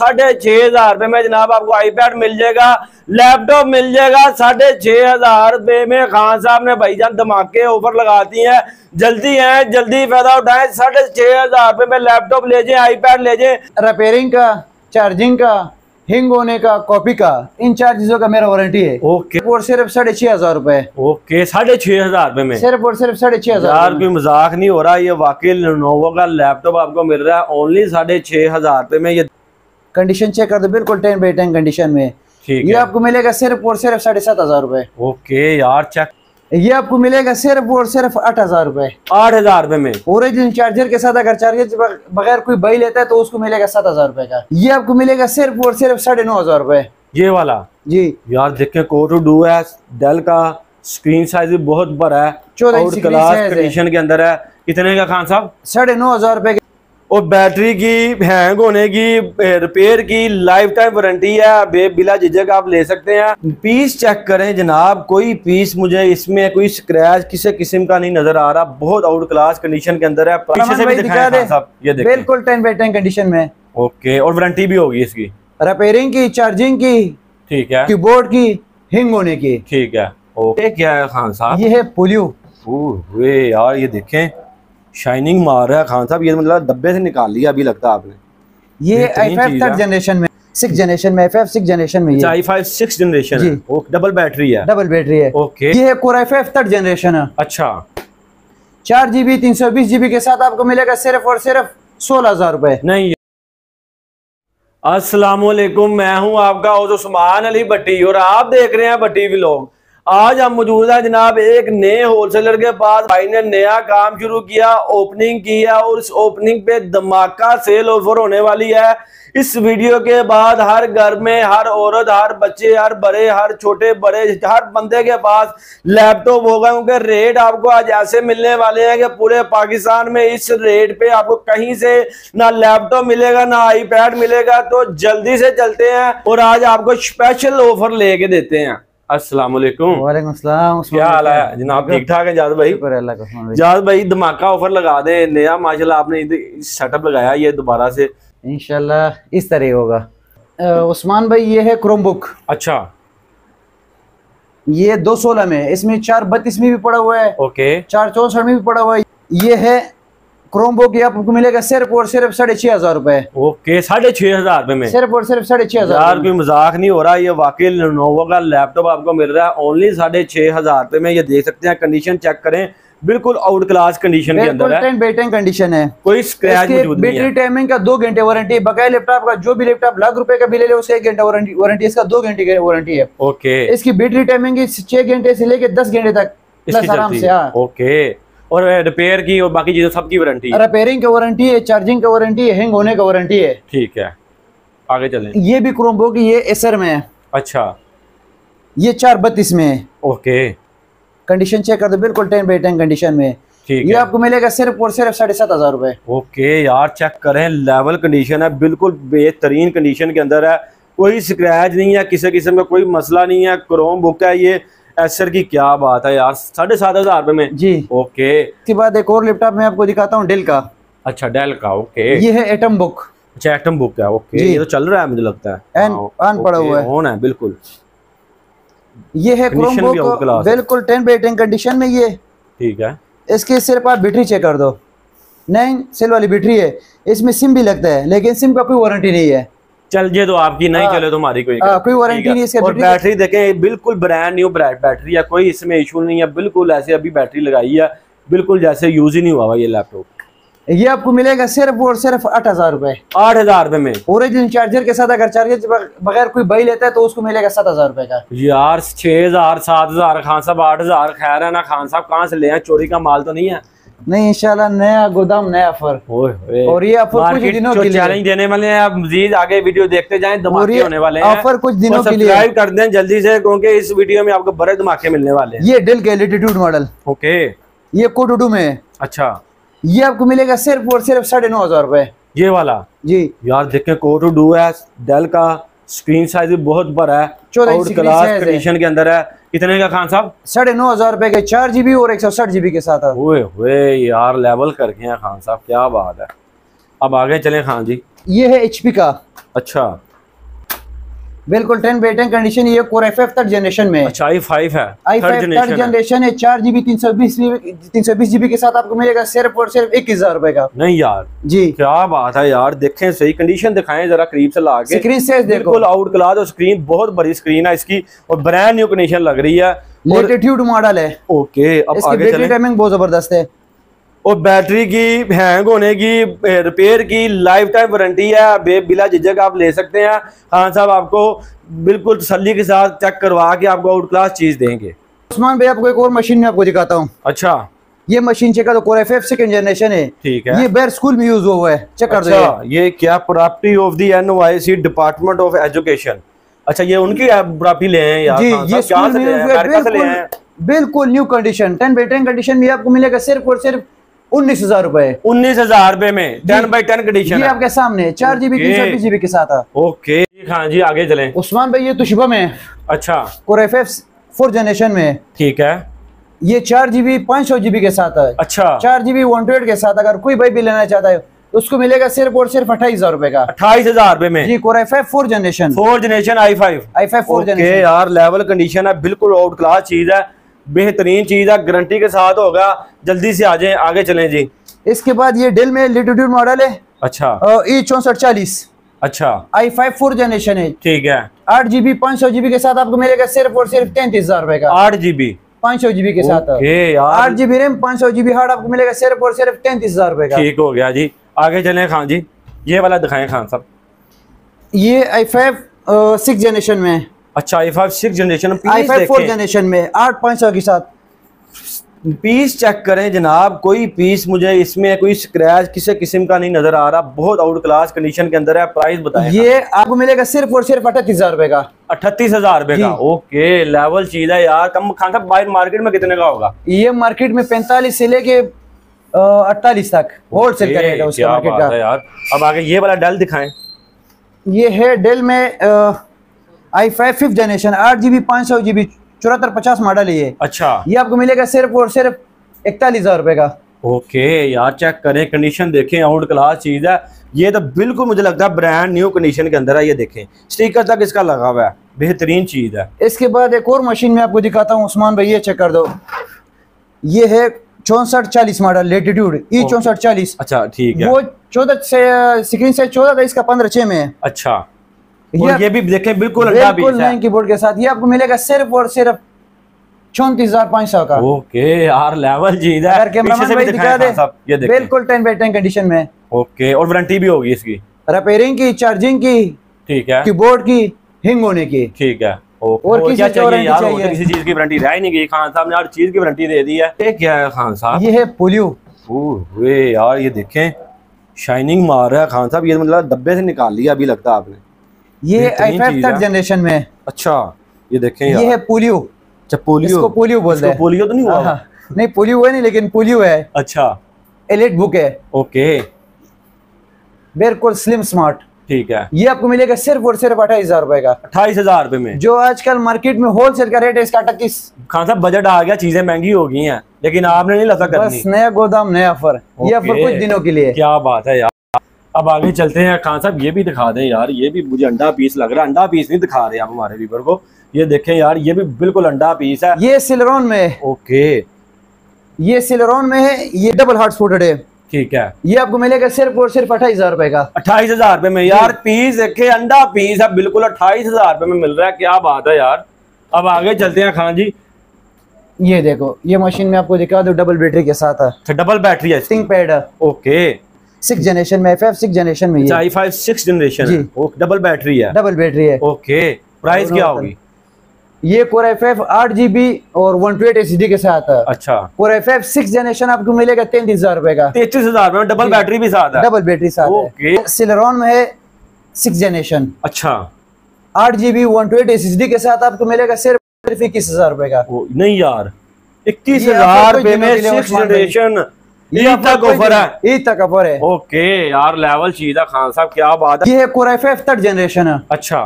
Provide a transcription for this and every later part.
साढ़े छह हज़ार रुपए। में जनाब आपको आईपैड मिल जाएगा लैपटॉप मिल जाएगा साढ़े छह हज़ार रुपए। में खान साहब ने भाईजान धमाके ऑफ़र लगाती है। जल्दी है जल्दी फ़ायदा उठाए। साढ़े छह हज़ार रुपए में लैपटॉप ले जाए आईपैड ले जाए। रिपेयरिंग का चार्जिंग का हिंग होने का कॉपी का इन चार चीज़ों का मेरा वारंटी है। ओके और सिर्फ़ साढ़े छह हज़ार रूपए। ओके साढ़े छह हज़ार रूपए में। सिर्फ़ और सिर्फ़ साढ़े छह हज़ार कोई मज़ाक नहीं हो रहा ये वाकई लेनोवो का लैपटॉप आपको मिल रहा है। ओनली साढ़े छह हज़ार रूपए में ये कंडीशन चेक कर दो बिल्कुल टेन बाई टेन कंडीशन में। ये आपको मिलेगा सिर्फ़ और सिर्फ़ साढ़े सात हज़ार रूपए। ओके यार चेक ये आपको मिलेगा सिर्फ़ और सिर्फ़ आठ हज़ार रुपए। आठ हज़ार रुपए में? ओरिजिनल चार्जर के साथ अगर चार्जर बगैर कोई बई लेता है तो उसको मिलेगा सात हज़ार रूपए का। ये आपको मिलेगा सिर्फ़ और सिर्फ़ साढ़े नौ हज़ार रूपए। ये वाला? जी। यार देखे कोटू डू है डेल का स्क्रीन साइज़ भी बहुत बड़ा है। चौदह। कंडीशन के अंदर है। कितने का खान साहब? साढ़े नौ हज़ार रुपए और बैटरी की हैंग होने की रिपेयर की लाइफ टाइम वारंटी है। बे बिला झिझक आप ले सकते हैं। पीस चेक करें जनाब कोई पीस मुझे इसमें कोई स्क्रैच किसी किस्म का नहीं नज़र आ रहा। बहुत आउट क्लास कंडीशन के अंदर है। पीछे से भी दिखाएँ दिखा दे साहब ये देखिए। बिल्कुल टेन बाई टेन कंडीशन में। ओके और वारंटी भी होगी इसकी। रिपेयरिंग की चार्जिंग की ठीक है। कीबोर्ड की हिंग होने की। ठीक है। ओके क्या है खान साहब? ये है पोलियो यार ये देखें। शाइनिंग मार रहा है खान साहब ये मतलब डब्बे से निकाल लिया अभी लगता आपने। ये थर्ड जनरेशन में सिक्स जनरेशन में फाइव सिक्स जनरेशन में आई फाइव सिक्स जनरेशन है। डबल बैटरी है। डबल बैटरी है। ओके। ये है core I five third generation है। अच्छा। चार जीबी तीन सौ बीस जीबी के साथ आपको मिलेगा सिर्फ़ और सिर्फ़ सोलह हज़ार रुपए। नहीं। अस्सलाम मैं हूँ आपका उस उस्मान अली भट्टी और आप देख रहे हैं भट्टी व्लॉग आज हम मौजूद हैं जनाब एक नए होलसेलर के पास। भाई ने नया काम शुरू किया ओपनिंग किया और इस ओपनिंग पे धमाका सेल ऑफ़र होने वाली है। इस वीडियो के बाद हर घर में हर औरत, हर बच्चे, हर बड़े, हर छोटे, बड़े, हर बंदे के पास लैपटॉप होगा, क्योंकि रेट आपको आज ऐसे मिलने वाले हैं कि पूरे पाकिस्तान में इस रेट पे आपको कहीं से ना लैपटॉप मिलेगा, ना आईपैड मिलेगा। तो जल्दी से चलते हैं और आज आपको स्पेशल ऑफ़र लेके देते हैं। अस्सलाम वालेकुम। क्या हाल है? जनाब ठीक ठाक है? जाद भाई। जाद भाई धमाका ऑफ़र लगा दे। नया माशाल्लाह आपने सेटअप लगाया ये दोबारा से। इंशाल्लाह इस तरह होगा। उस्मान भाई ये है क्रोमबुक अच्छा। ये दो सोलह में। इसमें चार बत्तीस में भी पड़ा हुआ है। ओके। चार चौसठ में भी पड़ा हुआ है। ये है क्रोमबुक ये आपको मिलेगा सिर्फ़ और सिर्फ़ साढ़े छह हज़ार रुपए। ओके साढ़े छह हज़ार रुपए में। सिर्फ़ और सिर्फ़ साढ़े छह हज़ार। कोई मज़ाक नहीं हो रहा ये वाकई लेनोवो का लैपटॉप आपको मिल रहा है ओनली साढ़े छह हज़ार रुपए में। ये देख सकते हैं कंडीशन चेक करें। बिल्कुल आउट क्लास कंडीशन के अंदर है। टेन कंडीशन है। कोई स्क्रैच मौजूद नहीं बैटरी है। टाइमिंग का दो घंटे वारंटी बकाया लैपटॉप का जो भी लैपटॉप लाख रुपए का भी ले ले उसका एक घंटा वारंटी वारंटी इसका दो घंटे की वारंटी है। ओके इसकी बैटरी टाइमिंग छह घंटे से लेके दस घंटे तक प्लस आराम से ओके और रिपेयर की और बाकी चीज़ों सबकी वारंटी रिपेयरिंग का वारंटी है चार्जिंग का वारंटी है हैंग होने का वारंटी है। ठीक है। आगे चलें। ये भी क्रोमबुक ये एसर में है। अच्छा। ये चार बत्तीस में है। ओके। कंडीशन चेक कर दो बिल्कुल टेन बाई टेन कंडीशन में। ये आपको मिलेगा सिर्फ़ और सिर्फ़ साढ़े सात हज़ार रुपए। ओके यार चेक करें लेवल कंडीशन है बिल्कुल बेहतरीन कंडीशन के अंदर है। कोई स्क्रैच नहीं है किसी किस्म का कोई मसला नहीं है क्रोम बुक है ये। एसर की क्या बात है यार साढ़े सात हज़ार रुपए में? जी। ओके। इसके बाद एक और लैपटॉप मैं आपको दिखाता हूँ डेल का। अच्छा डेल का ओके। ये है एटम बुक अच्छा एटम बुक है ओके। ये तो चल रहा है मुझे लगता है। एन- हाँ, ऑन पड़ा हुआ है। ऑन है बिल्कुल। ये है Condition क्रोम भी out class बुक बिल्कुल टेन बाई टेन कंडीशन में ये। ठीक है। इसकी सिर्फ़ आप बैटरी चेक कर दो। नई सेल वाली बैटरी है। इसमें सिम भी लगता है लेकिन सिम का कोई वारंटी नहीं है। चल जे तो आपकी नहीं हाँ। चले तो हमारी कोई हाँ, कोई वारंटी नहीं इसका और बैटरी देखें बिल्कुल ब्रांड न्यू बैटरी है कोई इसमें इशू नहीं है बिल्कुल ऐसे अभी बैटरी लगाई है बिल्कुल जैसे यूज़ ही नहीं हुआ हुआ ये लैपटॉप ये आपको मिलेगा सिर्फ़ और सिर्फ़ आठ हज़ार रुपए। आठ हज़ार रुपए में? ओरिजिनल चार्जर के साथ अगर चार्जर बगैर कोई बई लेता है तो उसको मिलेगा सात हज़ार रुपए का। यार छह हज़ार सात हज़ार खान साहब आठ हज़ार खैर है ना खान साहब कहाँ से ले चोरी का माल तो नहीं है। नहीं इंशाल्लाह नया गोदाम नया होए। और ये ऑफ़र कुछ दिनों के लिए। चैलेंज देने वाले हैं आप मजीद आगे वीडियो देखते जाएँ धमाके होने वाले हैं। ऑफ़र कुछ दिनों के लिए। सब्सक्राइब कर दें जल्दी से क्योंकि इस वीडियो में आपको बड़े धमाके मिलने वाले हैं। ये डेल के एलिटीट्यूड मॉडल ओके ये कोटोडू में। है अच्छा। ये आपको मिलेगा सिर्फ़ और सिर्फ़ साढ़े नौ हज़ार रुपए। ये वाला? जी। यार देखें कोटू डू है डेल का स्क्रीन साइज़ भी बहुत बड़ा है। चौदह क्लास। कंडीशन के अंदर है। कितने का खान साहब? साढ़े नौ हज़ार रुपए के चार जीबी और एक सौ साठ जीबी के साथ। हुए हुए यार लेवल कर गए खान साहब क्या बात है। अब आगे चले खान जी। ये है एचपी का। अच्छा। बिल्कुल टेन बाई कंडीशन ये core F F third generation में अच्छा आई फाइव है आई फाइव थर्ड जनरेशन है। चार जीबी तीन सौ बीस तीन सौ बीस जीबी के साथ आपको मिलेगा सिर्फ़ और सिर्फ़ इक्कीस हज़ार रुपए का। नहीं यार जी। क्या बात है यार देखें सही कंडीशन दिखाएँ जरा करीब से लाके। स्क्रीन से बिल्कुल आउट क्लास और स्क्रीन बहुत बड़ी स्क्रीन है इसकी और ब्रांड न्यू कंडीशन लग रही है। मॉडल है। ओके अब इसकी आगे बैटरी टाइमिंग बहुत ज़बरदस्त है। और बैटरी की हैंग होने की रिपेयर की लाइफ टाइम वारंटी है। बे बिला झिझक आप ले सकते हैं। खान साहब आपको बिल्कुल तसल्ली के साथ चेक करवा के आपको आउट क्लास चीज़ देंगे। उस्मान भाई आपको एक और मशीन में आपको दिखाता हूँ। अच्छा। ये मशीन चेक कर दो core F F second generation है। ठीक है। ये बैर स्कूल में यूज़ हुआ है। चेक कर अच्छा ये। क्या property of the NOIC department of education अच्छा ये उनकी प्रॉपर्टी ले हैं यार जी ये बिल्कुल new condition ten by ten condition में आपको मिलेगा। सिर्फ़ और सिर्फ़ उन्नीस हज़ार रुपए। उन्नीस हज़ार रुपए में टेन बाई टेन कंडीशन आपके सामने चार जीबी तीन सौ बीस जीबी के साथ है ओके। हाँ जी आगे चलें। उस्मान भाई ये तो शुभम है। अच्छा। Core F F four generation में। ठीक है। ये चार जीबी पाँच सौ जीबी के साथ है। अच्छा। चार जीबी वन टू एट के साथ अगर कोई भाई भी लेना चाहता है उसको मिलेगा सिर्फ़ और सिर्फ़ अट्ठाईस हज़ार रुपए का। अट्ठाईस हज़ार रुपए में। जी core F F four generation four generation I five I five four generation यार लेवल कंडीशन है बिल्कुल आउट क्लास चीज़ है। बेहतरीन चीज़ है गारंटी के साथ होगा जल्दी से आ जाए आगे चलें जी। इसके बाद ये डेल में लिटिट्यूड मॉडल है। अच्छा। ई चौसठ चालीस। अच्छा। आई फाइव फोर जनरेशन है। ठीक है। आठ जीबी पाँच सौ जीबी के साथ आपको मिलेगा सिर्फ़ और सिर्फ़ तैंतीस हज़ार रुपए का। आठ जीबी पाँच सौ जीबी के साथ। आठ जीबी रैम पाँच सौ जीबी हार्ड आपको मिलेगा सिर्फ़ और सिर्फ़ तैंतीस हज़ार रुपए का। ठीक हो गया जी। आगे चले खान जी। ये वाला दिखाएँ खान साहब ये आई फाइव सिक्स जनरेशन में। अच्छा I five six generation I five four generation में आठ पाँच सौ के साथ। पीस चेक करें जनाब कोई पीस मुझे इसमें कोई स्क्रैच किसी किस्म का नहीं नज़र आ रहा। बहुत आउट क्लास कंडीशन के अंदर है प्राइस बताएँ ये आपको मिलेगा सिर्फ़ और सिर्फ़ अठतीस हज़ार रुपए का। अठतीस हज़ार रुपए का? ओके लेवल चीज़ है यार। कम खान साहब बाहर मार्केट में कितने का होगा? ये मार्केट में पैंतालीस से लेके अड़तालीस तक। होलसेल का रेट है उसका मार्केट का। यार। अब आगे ये वाला डेल दिखाएँ। ये है डेल में आई फाइव फिफ्थ जनरेशन आठ जीबी पाँच सौ जीबी चौहत्तर पचास मॉडल ये। अच्छा। ये आपको मिलेगा सिर्फ़ और सिर्फ़ इकतालीस हज़ार रुपए का। ओके यार चेक करें कंडीशन देखें आउट क्लास चीज़ है। ये तो बिल्कुल मुझे लगता है ब्रांड न्यू कंडीशन के अंदर है ये देखें। स्टिकर तक इसका लगा हुआ है बेहतरीन चीज़ है। इसके बाद एक और मशीन में आपको दिखाता हूँ उस्मान भाई ये चेक कर दो। ये है चौसठ चालीस मॉडल लेटीट्यूड ई चौसठ चालीस। अच्छा ठीक है। वो चौदह से स्क्रीन से चौदह था इसका पंद्रह छः में है। अच्छा। ये ये भी देखें बिल्कुल बिल्कुल नए कीबोर्ड के साथ ये आपको मिलेगा सिर्फ़ और सिर्फ़ चौंतीस हज़ार पाँच सौ का। ओके यार लेवल ये देखें। बिल्कुल टेन बाई टेन कंडीशन में। ओके और वारंटी भी होगी इसकी। रिपेयरिंग की चार्जिंग की ठीक है। कीबोर्ड की हिंग होने की। ठीक है और किसी क्या चाहिए यार चाहिए? किसी चीज़ की वारंटी रह ही नहीं गई। खान साहब ने हर चीज़ की वारंटी दे दी है। ये क्या है खान साहब? ये है पोलियो यार ये देखें शाइनिंग मार रहा है खान साहब। ये मतलब डब्बे से निकाल लिया अभी लगता है आपने। ये थर्ड जनरेशन में। अच्छा ये देखें ये है पोलियो अच्छा पोलियो इसको पोलियो बोलते इसको हैं। पोलियो तो नहीं हुआ? हाँ, नहीं पोलियो है नहीं लेकिन पोलियो है। अच्छा। एलिट बुक है। ओके। बिल्कुल स्लिम स्मार्ट ठीक है। ये आपको मिलेगा सिर्फ़ और सिर्फ़ अट्ठाईस हज़ार रुपए का। अट्ठाईस हज़ार रुपए में? जो आजकल मार्केट में होलसेल का रेट है इसका अट्ठतीस खान साहब बजट आ गया चीज़ें महँगी हो गई हैं लेकिन आपने नहीं लता करनी। बस नया गोदाम नया ऑफ़र ये ऑफ़र कुछ दिनों के लिए। क्या बात है यार। अब आगे चलते हैं। खान साहब ये भी दिखा दें यार ये भी मुझे अंडा पीस लग रहा है अंडा पीस नहीं दिखा रहे आप हमारे व्यूवर को। ये देखें यार ये भी बिल्कुल अंडा पीस है। ये सिलरॉन में है। ओके। ये सिलरॉन में है ये डबल हार्ट स्पोर्टेड है। ठीक है। ये आपको मिलेगा सिर्फ़ और सिर्फ़ अट्ठाईस हज़ार रुपए का। अट्ठाईस हज़ार रुपए में यार पीस देखे अंडा पीस है बिल्कुल अट्ठाईस हज़ार रुपए में मिल रहा है क्या बात है यार। अब आगे चलते हैं खान जी। ये देखो ये मशीन में आपको दिखा दो डबल बैटरी के साथ है। अच्छा डबल बैटरी है ThinkPad okay. Six generation में एफ़ सिक्स जनरेशन में आई फाइव सिक्स जनरेशन जी। डबल बैटरी है। डबल बैटरी है। ओके प्राइस क्या होगी? ये कोर एफ़ एफ़ आठ जीबी और वन टू एट डी के साथ है। अच्छा। Core F F six generation आपको मिलेगा तैंतीस हज़ार रुपए का। तैतीस हज़ार में डबल बैटरी भी साथ है। डबल बैटरी साथ ओके। है सिलरॉन में है सिक्स जनरेशन अच्छा। आठ GB one two eight D के साथ आपको मिलेगा सिर्फ़ सिर्फ़ इक्कीस हज़ार रुपए का। नहीं यार इक्कीस हज़ार रुपए में सिक्स जनरेशन है है ओके यार लेवल खान साहब क्या बात है ये है थर्ड जनरेशन है अच्छा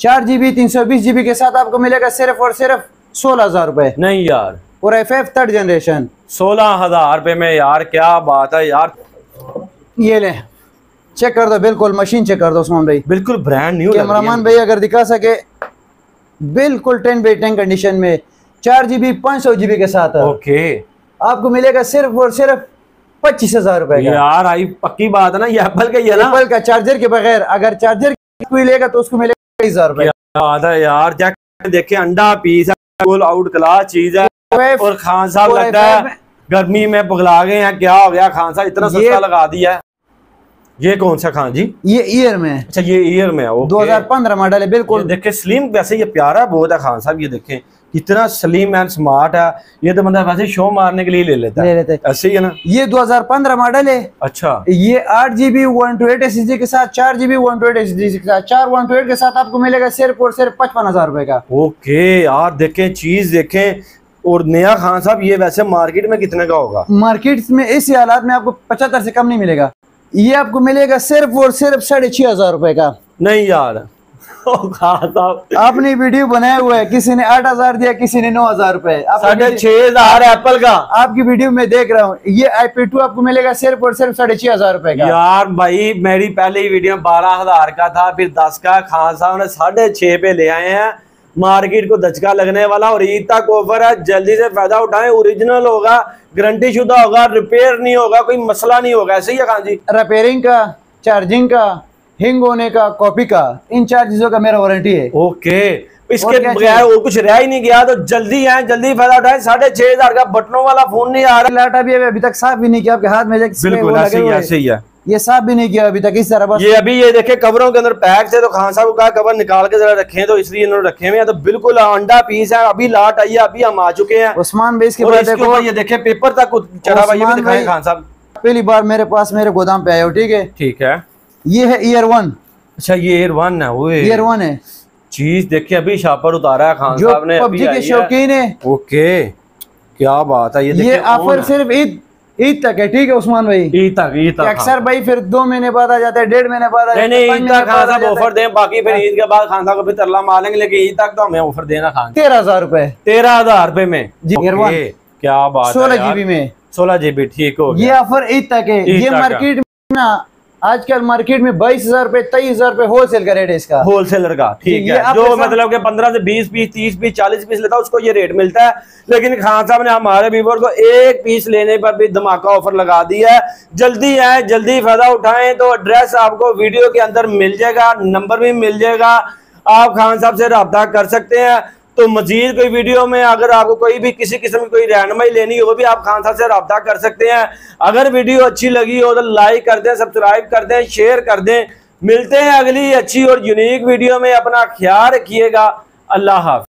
चार जीबी तीन सौ बीस जीबी के साथ आपको मिलेगा सिर्फ़ और सिर्फ़ सोलह हज़ार रुपए नहीं यार और एफ़ एफ़ थर्ड जनरेशन सोलह हज़ार रुपए में यार क्या बात है यार ये ले चेक कर दो बिल्कुल मशीन चेक कर दो उस्मान भाई बिल्कुल ब्रांड न्यू कैमरामैन भाई अगर दिखा सके बिल्कुल टेन बाई टेन कंडीशन में चार जीबी पाँच सौ जीबी के साथ ओके आपको मिलेगा सिर्फ़ और सिर्फ़ पच्चीस हज़ार रुपए का। यार आई पक्की बात है ना ये एप्पल का ही है ना। एप्पल का चार्जर के बगैर अगर चार्जर कोई लेगा तो उसको मिलेगा हज़ार रुपए। यार देखे अंडा पीस आउट क्लास चीज़ है। और खान साहब लगता है गर्मी में पगला गए हैं क्या हो गया? खान साहब इतना सस्ता लगा दिया है। ये कौन सा खान जी? ये ईयर में। अच्छा ये ईयर में है ओके। 2015 मॉडल है बिल्कुल। देखे स्लिम वैसे ये प्यारा बहुत है खान साहब ये देखें। कितना स्लिम एंड स्मार्ट है ये तो बंदा वैसे शो मारने के लिए ले लेता ले है। लेते ऐसे ही है ना? ये 2015 मॉडल है। अच्छा। ये आठ GB one two eight S के साथ चार GB one two eight S के साथ चार वन टू एट के साथ आपको मिलेगा सिर्फ़ और सिर्फ़ पचपन हज़ार रुपए का। ओके यार देखें चीज़ देखें और नया खान साहब ये वैसे मार्केट में कितने का होगा? मार्केट में इस हालात में आपको पचहत्तर से कम नहीं मिलेगा। ये आपको मिलेगा सिर्फ़ और सिर्फ़ साढ़े छह हज़ार रुपए का। नहीं यार आपने वीडियो बनाया हुआ है किसी ने आठ हज़ार दिया किसी ने नौ हज़ार रूपए। साढ़े छह हज़ार एप्पल का। आपकी वीडियो में देख रहा हूँ ये आई टू आपको मिलेगा सिर्फ़ और सिर्फ़ साढ़े छह हज़ार रुपए का। यार भाई मेरी पहली वीडियो बारह हज़ार का था फिर दस का खान साहब ने साढ़े छह पे ले आए हैं। मार्केट को धचका लगने वाला और ईद तक ऑफ़र है जल्दी से फ़ायदा उठाएँ ओरिजिनल होगा गारंटी शुदा होगा रिपेयर नहीं होगा कोई मसला नहीं होगा। ऐसे ही है खान जी। रिपेयरिंग का चार्जिंग का हिंग होने का कॉपी का इन चार चीज़ों का मेरा वारंटी है। ओके इसके बगैर? और कुछ रह ही नहीं गया तो जल्दी आए जल्दी फ़ायदा उठाए। साढ़े छह हज़ार का बटनों वाला फ़ोन नहीं आ रहा। लाटा भी अभी तक साफ़ भी नहीं किया आपके हाथ में जैसे बिल्कुल ऐसे ही ऐसे ही है। ये साफ़ भी नहीं किया अभी तक इस तरह बस। ये अभी ये देखे कवरों के अंदर पैक थे तो खान साहब को कहा कवर निकाल के जरा रखे तो इसलिए इन्होंने रखे हुए हैं। तो बिल्कुल अंडा पीस है अभी लाट आई है अभी हम आ चुके हैं। उस्मान भाई इसके और बाद इसके देखो। ये देखे पेपर तक चढ़ा हुआ ये भी भाई- खान साहब। पहली बार मेरे पास मेरे गोदाम पे आए हो ठीक है? ठीक है। ये है ईयर वन अच्छा ये ईयर वन है वो ईयर वन है। चीज़ देखे अभी शापर उतारा है खान साहब ने पबजी के शौकीन है। ओके क्या बात है ये ये ऑफ़र सिर्फ़ ईद ईद तक है ठीक है उस्मान भाई? ईद तक ईद तक। अक्सर भाई फिर दो महीने बाद आ जाता है डेढ़ महीने बाद आ जाता है ईद तक खान साहब ऑफ़र दें बाकी फिर ईद के बाद खान साहब को फिर तरला मारेंगे लेकिन ईद तक तो हमें ऑफ़र देना खान तेरह हज़ार रुपए। तेरह हज़ार रुपए में? जी। क्या बात सोलह जीबी में। सोलह जीबी ठीक हो ये ऑफ़र ईद तक है। ये मार्केट में ना आजकल मार्केट में बाईस हज़ार रुपए तेईस हज़ार रुपए होलसेल का रेट है इसका। होलसेलर का ठीक है। जो मतलब कि पंद्रह से बीस पीस तीस पीस चालीस पीस लेता है उसको ये रेट मिलता है। लेकिन खान साहब ने हमारे व्यूवर को एक पीस लेने पर भी धमाका ऑफ़र लगा दिया है। जल्दी आए जल्दी फ़ायदा उठाएँ तो एड्रेस आपको वीडियो के अंदर मिल जाएगा नंबर भी मिल जाएगा। आप खान साहब से रब्ता कर सकते हैं। तो मजीद कोई वीडियो में अगर आपको कोई भी किसी किस्म की कोई रहनमई लेनी हो भी आप खान साहब से रब्ता कर सकते हैं। अगर वीडियो अच्छी लगी हो तो लाइक कर दें सब्सक्राइब कर दें शेयर कर दें। मिलते हैं अगली अच्छी और यूनिक वीडियो में। अपना ख्याल रखिएगा। अल्लाह हाफ़िज़